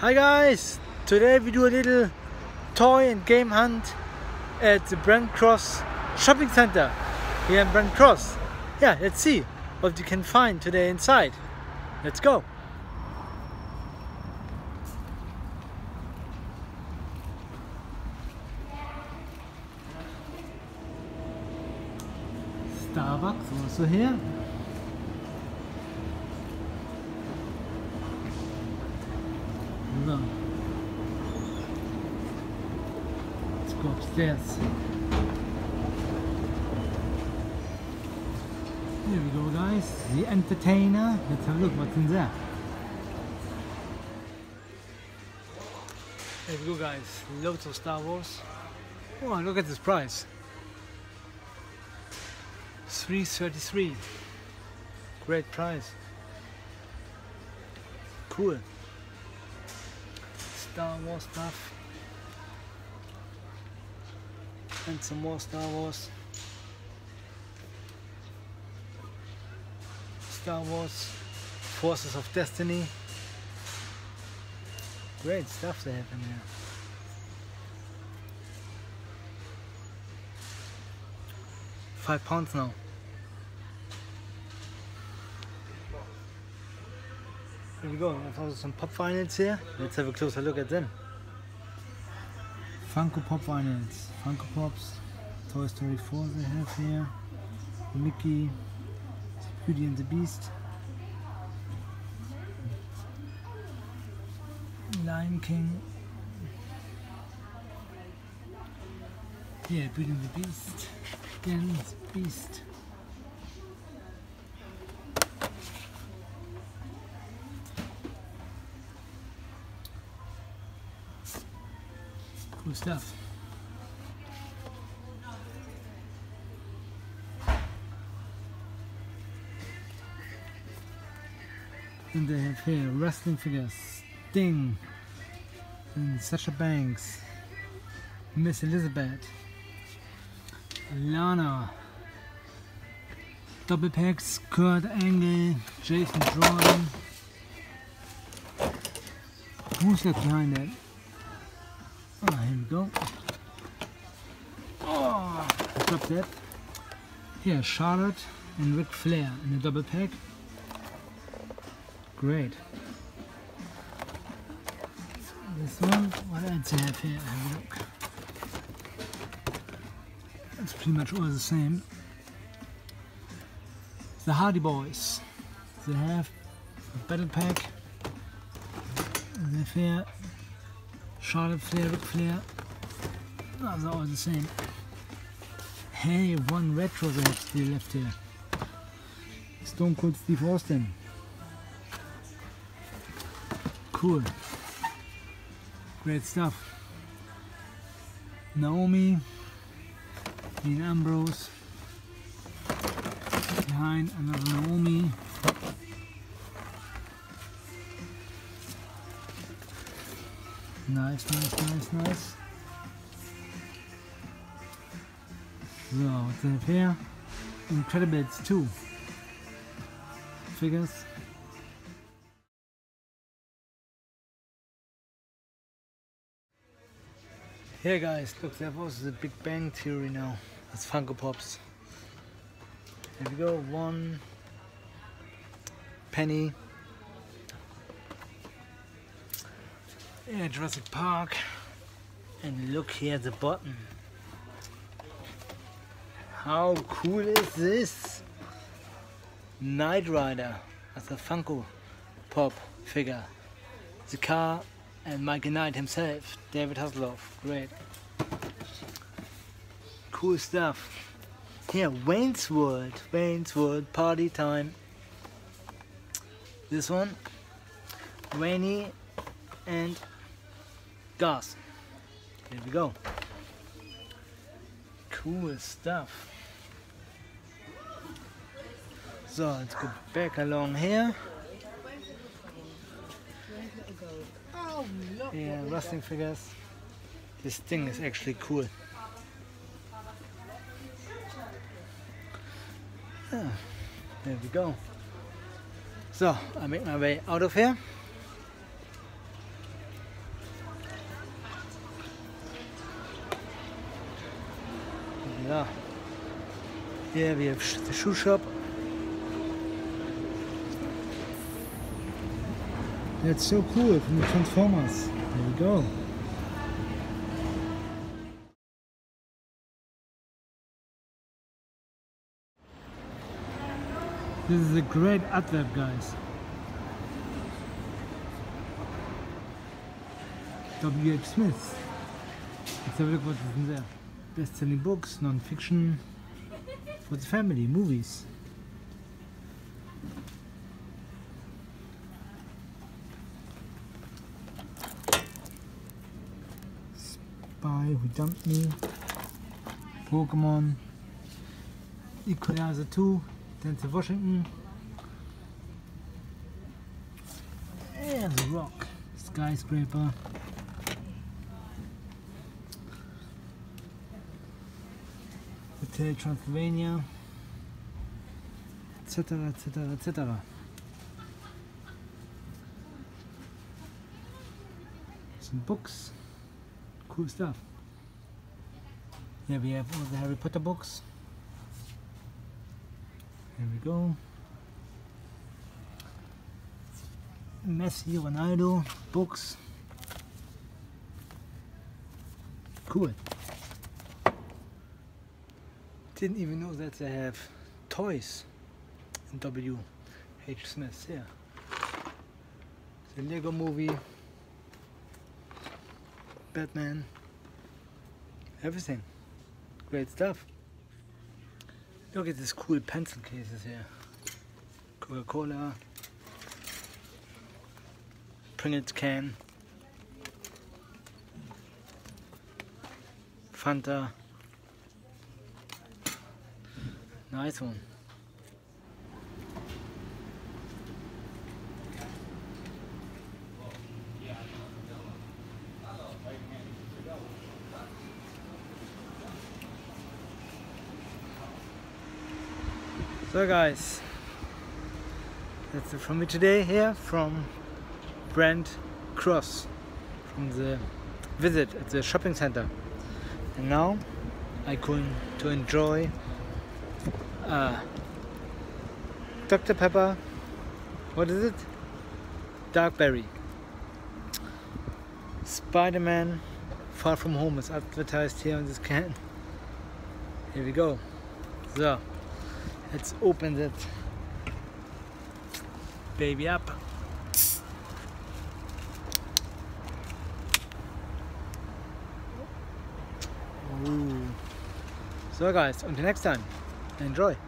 Hi guys! Today we do a little toy and game hunt at the Brent Cross shopping center here in Brent Cross. Yeah, let's see what you can find today inside. Let's go! Starbucks also here. Let's go upstairs. Here we go guys, the entertainer. Let's have a look what's in there. There we go guys, loads of Star Wars. Oh, look at this price. 333 great price cool Star Wars stuff. And some more Star Wars. Star Wars Forces of Destiny. Great stuff they have in there. Five pounds now Here we go, there's also some pop vinyls here. Let's have a closer look at them. Funko Pop vinyls, Funko Pops, Toy Story 4 they have here, Mickey, Beauty and the Beast, Lion King, yeah, Beauty and the Beast, again, Beast. Cool stuff. And they have here wrestling figures, Sting, and Sasha Banks, Miss Elizabeth, Lana, Doppelpacks, Kurt Angle, Jason Jordan. Who's that behind that? Oh, here we go. Oh, drop that. Here, Charlotte and Ric Flair in a double pack. Great. This one, what else I have here? Have a look. It's pretty much all the same. The Hardy Boys. They have a battle pack. They have here Charlotte Flair, Ric Flair. Those are all the same. Hey, one retro have still left here. Stone Cold Steve Austin. Cool. Great stuff. Naomi, Dean Ambrose. Behind another Naomi. Nice, nice, nice, nice. So, what's in here? Incredibles 2 figures. Here guys, look, there was the Big Bang Theory now. That's Funko Pops. Here we go, one penny. Yeah, Jurassic Park. And look here at the bottom. How cool is this? Knight Rider as a Funko Pop figure. The car and Michael Knight himself, David Hasselhoff. Great. Cool stuff. Here, Wayne's World. Wayne's World party time. This one, Rainy and Gas. Here we go. Cool stuff. So let's go back along here. Yeah, wrestling figures. This thing is actually cool. Yeah, there we go. So I make my way out of here. Yeah. We have the shoe shop. That's so cool from the Transformers. There we go. This is a great advert, guys. W.H. Smith. Let's have a look what is in there. Best-selling books, non-fiction, for the family, movies. Spy Who Dumped Me, Pokemon, Equalizer 2, Denzel Washington, and The Rock, Skyscraper. Hotel Transylvania, etc., etc., etc. Some books, cool stuff. Here we have all the Harry Potter books. Here we go. Messi, Ronaldo books. Cool. Didn't even know that they have toys in W. H. Smith here. The Lego movie, Batman, everything. Great stuff. Look at these cool pencil cases here. Coca-Cola, Pringles can, Fanta. Nice one. So guys, that's it from me today here from Brent Cross from the visit at the shopping center. And now I going to enjoy uh, Dr. Pepper, what is it? Dark Berry. Spider-Man Far From Home is advertised here on this can. Here we go. So, let's open that baby up. Ooh. So guys, until next time, enjoy.